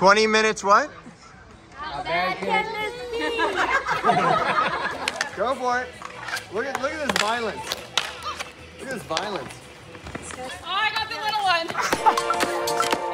20 minutes what? How bad can this be? Go for it. Look at look at this violence. Look at this violence. Oh, I got the little one.